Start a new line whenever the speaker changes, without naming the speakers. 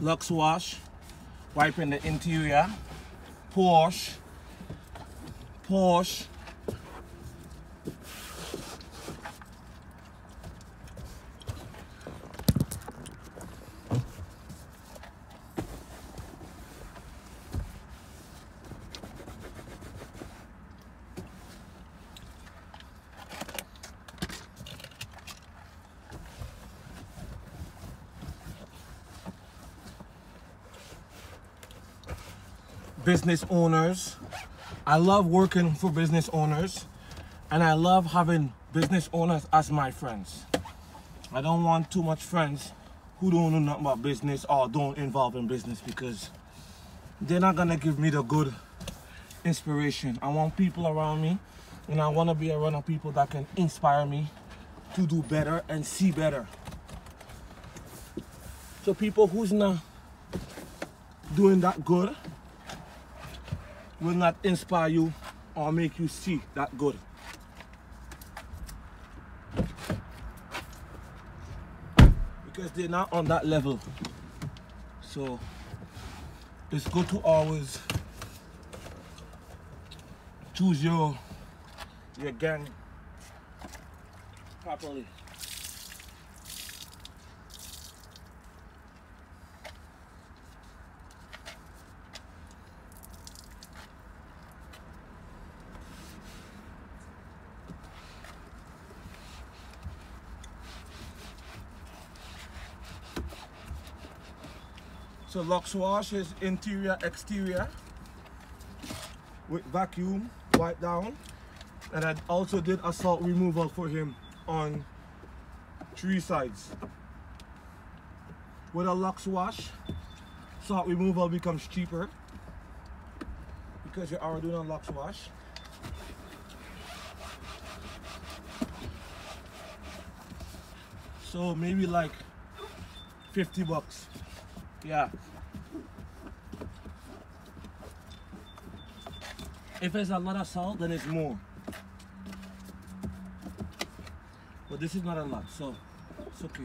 Luxe Wash, wiping the interior, Porsche, Porsche, business owners. I love working for business owners and I love having business owners as my friends. I don't want too much friends who don't know nothing about business or don't involve in business because they're not gonna give me the good inspiration. I want people around me and I wanna be around people that can inspire me to do better and see better. So people who's not doing that good will not inspire you or make you see that good. Because they're not on that level. So it's good to always choose your your gang properly. So Luxe Wash is interior, exterior with vacuum, wipe down. And I also did a salt removal for him on three sides. With a Luxe Wash, salt removal becomes cheaper because you're already doing a Luxe Wash. So maybe like 50 bucks. Yeah. If it's a lot of salt, then it's more. But this is not a lot, so it's okay.